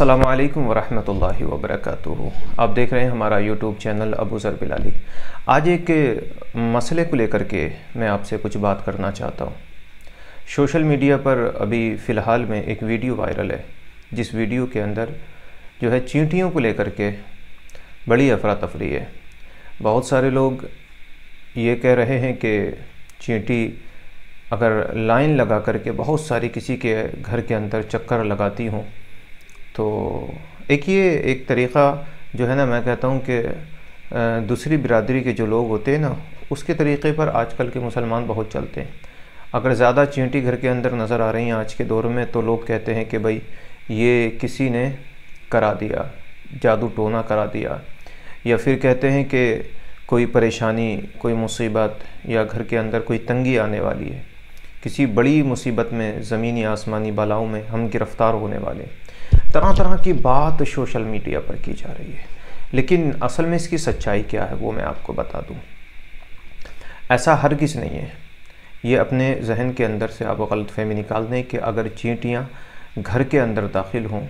असलकम वरहमतुल्लाहि वबरकatuh आप देख रहे हैं हमारा यूट्यूब चैनल अबू ज़र बिलाली आज एक मसले को लेकर के मैं आपसे कुछ बात करना चाहता हूँ। सोशल मीडिया पर अभी फ़िलहाल में एक वीडियो वायरल है, जिस वीडियो के अंदर जो है चींटियों को लेकर के बड़ी अफरा तफरी है। बहुत सारे लोग ये कह रहे हैं कि चींटी अगर लाइन लगा करके बहुत सारी किसी के घर के अंदर चक्कर लगाती हूँ तो एक ये एक तरीक़ा जो है ना, मैं कहता हूँ कि दूसरी बिरादरी के जो लोग होते हैं ना, उसके तरीक़े पर आजकल के मुसलमान बहुत चलते हैं। अगर ज़्यादा चींटी घर के अंदर नज़र आ रही हैं आज के दौर में तो लोग कहते हैं कि भाई, ये किसी ने करा दिया, जादू टोना करा दिया। या फिर कहते हैं कि कोई परेशानी, कोई मुसीबत, या घर के अंदर कोई तंगी आने वाली है। किसी बड़ी मुसीबत में, ज़मीनी आसमानी बलाओं में हम गिरफ़्तार होने वाले तरह तरह की बात सोशल मीडिया पर की जा रही है। लेकिन असल में इसकी सच्चाई क्या है, वो मैं आपको बता दूँ। ऐसा हर किस नहीं है। ये अपने जहन के अंदर से आप गलत फहमी निकाल दें कि अगर चींटियाँ घर के अंदर दाखिल हों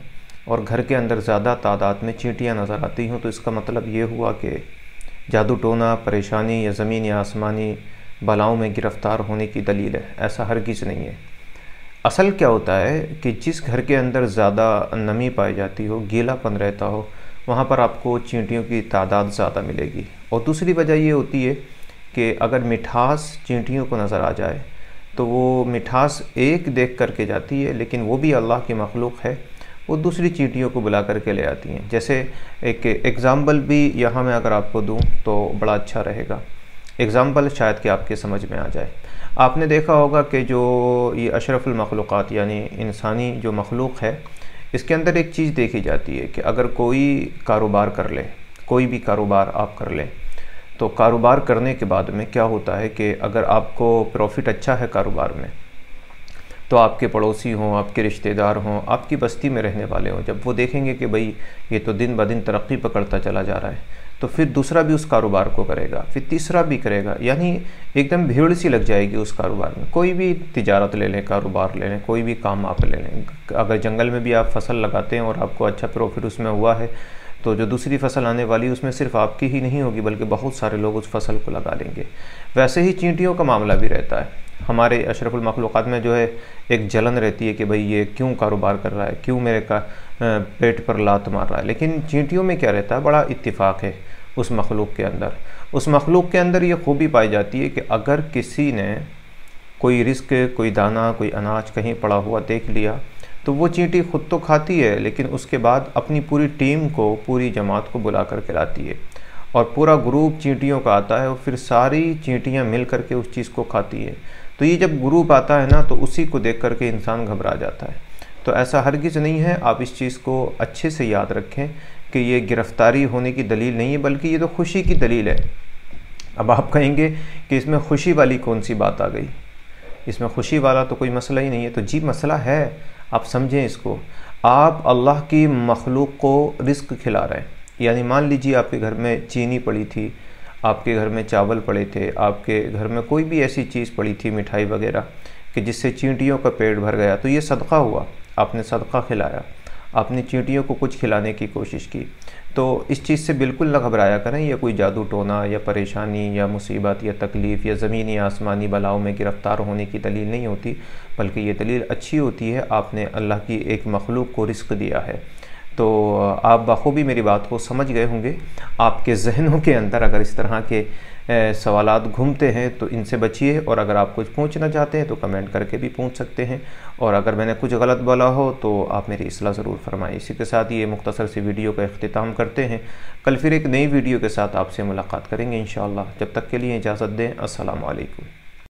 और घर के अंदर ज़्यादा तादाद में चींटियाँ नज़र आती हों तो इसका मतलब ये हुआ कि जादू टोना, परेशानी या ज़मीन या आसमानी बलाओं में गिरफ़्तार होने की दलील है। ऐसा हर किस नहीं है। असल क्या होता है कि जिस घर के अंदर ज़्यादा नमी पाई जाती हो, गीलापन रहता हो, वहाँ पर आपको चींटियों की तादाद ज़्यादा मिलेगी। और दूसरी वजह ये होती है कि अगर मिठास चींटियों को नज़र आ जाए तो वो मिठास एक देख करके जाती है, लेकिन वो भी अल्लाह की मखलूक है, वो दूसरी चींटियों को बुला करके ले आती हैं। जैसे एक एग्ज़ाम्पल भी यहाँ मैं अगर आपको दूँ तो बड़ा अच्छा रहेगा। एग्ज़ाम्पल शायद कि आपके समझ में आ जाए। आपने देखा होगा कि जो ये अशरफुलमखलूक़ात यानी इंसानी जो मखलूक है, इसके अंदर एक चीज़ देखी जाती है कि अगर कोई कारोबार कर ले, कोई भी कारोबार आप कर लें तो कारोबार करने के बाद में क्या होता है कि अगर आपको प्रॉफिट अच्छा है कारोबार में तो आपके पड़ोसी हों, आपके रिश्तेदार हों, आपकी बस्ती में रहने वाले हों, जब वो देखेंगे कि भाई ये तो दिन ब दिन तरक्की पकड़ता चला जा रहा है तो फिर दूसरा भी उस कारोबार को करेगा, फिर तीसरा भी करेगा, यानी एकदम भीड़ सी लग जाएगी उस कारोबार में। कोई भी तिजारत ले लें, कारोबार ले लें, कोई भी काम आप ले लें। अगर जंगल में भी आप फ़सल लगाते हैं और आपको अच्छा प्रॉफिट उसमें हुआ है तो जो दूसरी फ़सल आने वाली उसमें सिर्फ़ आपकी ही नहीं होगी, बल्कि बहुत सारे लोग उस फ़सल को लगा लेंगे वैसे ही चींटियों का मामला भी रहता है। हमारे अशरफुल मखलूक़ात में जो है, एक जलन रहती है कि भाई ये क्यों कारोबार कर रहा है, क्यों मेरे का पेट पर लात मार रहा है। लेकिन चींटियों में क्या रहता है, बड़ा इत्तेफाक है। उस मखलूक के अंदर। उस मखलूक के अंदर ये खूबी पाई जाती है कि अगर किसी ने कोई रिस्क, कोई दाना, कोई अनाज कहीं पड़ा हुआ देख लिया तो वो चींटी खुद तो खाती है, लेकिन उसके बाद अपनी पूरी टीम को, पूरी जमात को बुला कर के लाती है। और पूरा ग्रुप चींटियों का आता है और फिर सारी चींटियाँ मिल कर के उस चीज़ को खाती है। तो ये जब ग्रुप आता है ना तो उसी को देख करके इंसान घबरा जाता है। तो ऐसा हरगिज़ नहीं है, आप इस चीज़ को अच्छे से याद रखें। कि ये गिरफ़्तारी होने की दलील नहीं है, बल्कि ये तो खुशी की दलील है। अब आप कहेंगे कि इसमें खुशी वाली कौन सी बात आ गई? इसमें खुशी वाला तो कोई मसला ही नहीं है। तो जी, मसला है। आप समझें इसको। आप अल्लाह की मखलूक को रिस्क खिला रहे हैं। यानी मान लीजिए आपके घर में चीनी पड़ी थी, आपके घर में चावल पड़े थे, आपके घर में कोई भी ऐसी चीज़ पड़ी थी, मिठाई वगैरह, कि जिससे चींटियों का पेट भर गया तो ये सदका हुआ। आपने सदका खिलाया। आपने चींटियों को कुछ खिलाने की कोशिश की। तो इस चीज़ से बिल्कुल ना घबराया करें यह कोई जादू टोना, या परेशानी, या मुसीबत, या तकलीफ़, या ज़मीनी आसमानी बलाओं में गिरफ़्तार होने की दलील नहीं होती, बल्कि ये दलील अच्छी होती है, आपने अल्लाह की एक मखलूक को रिस्क दिया है। तो आप बखूबी मेरी बात को समझ गए होंगे। आपके जहनों के अंदर अगर इस तरह के सवाल घूमते हैं तो इनसे बचिए और अगर आप कुछ पूछना चाहते हैं तो कमेंट करके भी पूछ सकते हैं। और अगर मैंने कुछ गलत बोला हो तो आप मेरी असलाह ज़रूर फरमाएँ। इसी के साथ ये मुख्तर सी वीडियो का अख्ताम करते हैं। कल फिर एक नई वीडियो के साथ आपसे मुलाकात करेंगे इन जब तक के लिए इजाज़त दें। असलकम